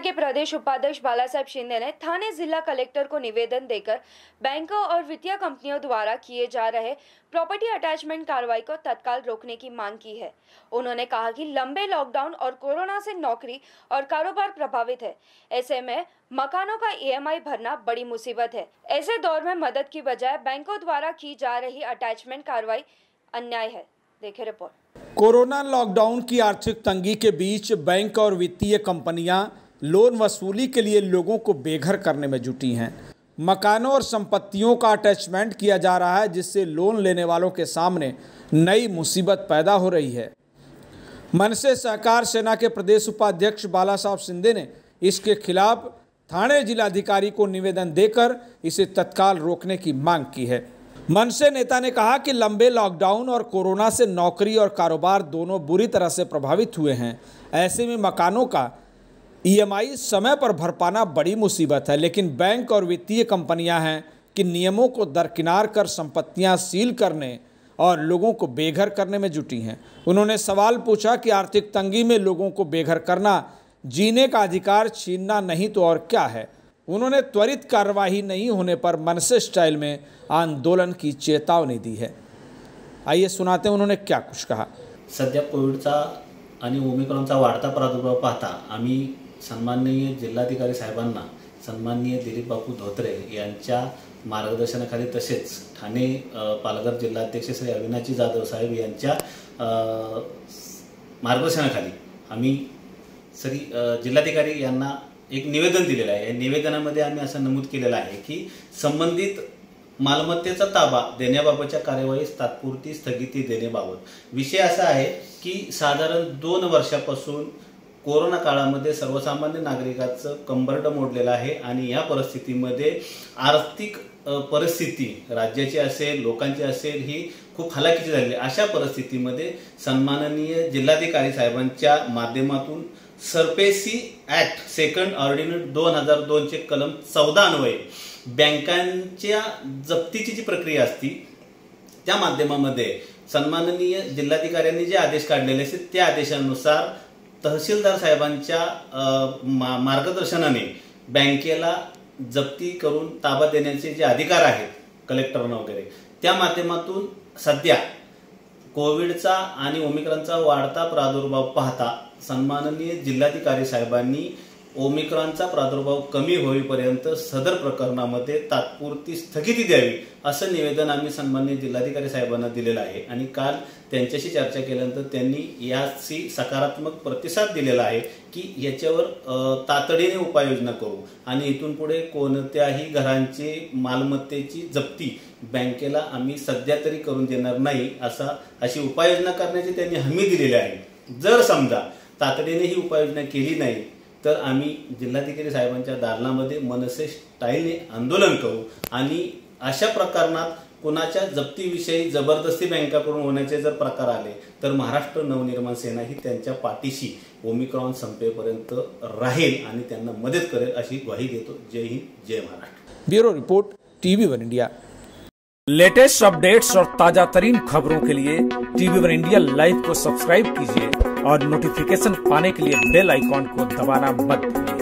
के प्रदेश उपाध्यक्ष बाला साहेब शिंदे ने थाने जिला कलेक्टर को निवेदन देकर बैंकों और वित्तीय कंपनियों द्वारा किए जा रहे प्रॉपर्टी अटैचमेंट कार्रवाई को तत्काल रोकने की मांग की है। उन्होंने कहा कि लंबे लॉकडाउन और कोरोना से नौकरी और कारोबार प्रभावित है। ऐसे में मकानों का ईएमआई भरना बड़ी मुसीबत है। ऐसे दौर में मदद की बजाय बैंकों द्वारा की जा रही अटैचमेंट कार्रवाई अन्याय है। देखे रिपोर्ट कोरोना लॉकडाउन की आर्थिक तंगी के बीच बैंक और वित्तीय कंपनियाँ लोन वसूली के लिए लोगों को बेघर करने में जुटी हैं। मकानों और संपत्तियों का अटैचमेंट किया जा रहा है, जिससे लोन लेने वालों के सामने नई मुसीबत पैदा हो रही है। मनसे सहकार सेना के प्रदेश उपाध्यक्ष बाला साहब सिंधे ने इसके खिलाफ थाने जिलाधिकारी को निवेदन देकर इसे तत्काल रोकने की मांग की है। मनसे नेता ने कहा कि लंबे लॉकडाउन और कोरोना से नौकरी और कारोबार दोनों बुरी तरह से प्रभावित हुए हैं। ऐसे में मकानों का ईएमआई समय पर भर पाना बड़ी मुसीबत है, लेकिन बैंक और वित्तीय कंपनियाँ हैं कि नियमों को दरकिनार कर संपत्तियाँ सील करने और लोगों को बेघर करने में जुटी हैं। उन्होंने सवाल पूछा कि आर्थिक तंगी में लोगों को बेघर करना, जीने का अधिकार छीनना नहीं तो और क्या है? उन्होंने त्वरित कार्यवाही नहीं होने पर मनसे स्टाइल में आंदोलन की चेतावनी दी है। आइए सुनाते हैं उन्होंने क्या कुछ कहा। सध्या कोविडचा आणि ओमिक्रॉनचा वाढता प्रादुर्भाव पाहता आम्ही सन्माननीय जिल्हाधिकारी साहेबांना सन्माननीय दिलीप बापू धोत्रे यांच्या मार्गदर्शनाखाली तसेच ठाणे पालघर जिल्हाध्यक्ष श्री अविनाशी जाधव साहेब यांच्या मार्गदर्शनाखाली आम्ही सरी जिल्हाधिकारी यांना एक निवेदन दिलेलं आहे. या निवेदनामध्ये आम्ही असं नमूद केलेलं आहे की संबंधित मालमत्तेचा ताबा देण्याबाबतच्या कार्यवाहीस तात्पुरती स्थगिती देण्याबाबत. विषय असा आहे की साधारण दोन वर्षापासून कोरोना काळामध्ये सर्वसामान्य नागरिकाचं कंबरड मोडलेलं आहे आणि या परिस्थितीमध्ये आर्थिक परिस्थिती राज्याची असेल लोकांची असेल ही खूप हलाखीची झालेली अशा परिस्थितीमध्ये सन्माननीय जिल्हाधिकारी साहेबांच्या माध्यमातून सरपेसी ऍक्ट सेकंड ऑर्डिनन्स दोन हजार दोनचे कलम चौदा अन्वये. बँकांच्या जप्तीची जी प्रक्रिया असती त्या माध्यमामध्ये सन्माननीय जिल्हाधिकाऱ्यांनी जे आदेश काढलेले असते त्या आदेशानुसार तहसीलदार साहेबांच्या मा- मार्गदर्शनाने बँकेला जप्ती करून ताबा देण्याचे जे अधिकार आहेत कलेक्टरनं वगैरे त्या माध्यमातून सध्या कोविडचा आणि ओमिक्रॉनचा वाढता प्रादुर्भाव पाहता सन्माननीय जिल्हाधिकारी साहेबांनी ओमिक्रॉनचा प्रादुर्भाव कमी होईपर्यंत सदर प्रकरणामध्ये तात्पुरती स्थगिती द्यावी असं निवेदन आम्ही सन्माननीय जिल्हाधिकारी साहेबांना दिलेलं आहे. आणि काल त्यांच्याशी चर्चा केल्यानंतर त्यांनी याची सकारात्मक प्रतिसाद दिलेला आहे की याच्यावर तातडीने उपाययोजना करू. आणि इथून पुढे कोणत्याही घरांची मालमत्तेची जप्ती बँकेला आम्ही सध्या तरी करून देणार नाही असा अशी उपाययोजना करण्याची त्यांनी हमी दिलेली आहे. जर समजा तातडीने ही उपाययोजना केली नाही तर आम्ही जिल्हाधिकारी साहेबांच्या दालनामध्ये मनसे स्टाईलने आंदोलन करू आणि अशा प्रकरणात कुणाच्या जप्तीविषयी जबरदस्ती बँकाकडून होण्याचे जर प्रकार आले तर महाराष्ट्र नवनिर्माण सेना ही त्यांच्या पाठीशी ओमिक्रॉन संपेपर्यंत राहील आणि त्यांना मदत करेल अशी ग्वाही देतो. जय हिंद जय Maharashtra. Bureau report TV one India. Latest updates और ताजा तरीन खबरों के लिए टीवी वन इंडिया लाइव को सब्सक्राइब कीजिए और नोटिफिकेशन पाने के लिए बेल आइकॉन को दबाना मत भूलिए।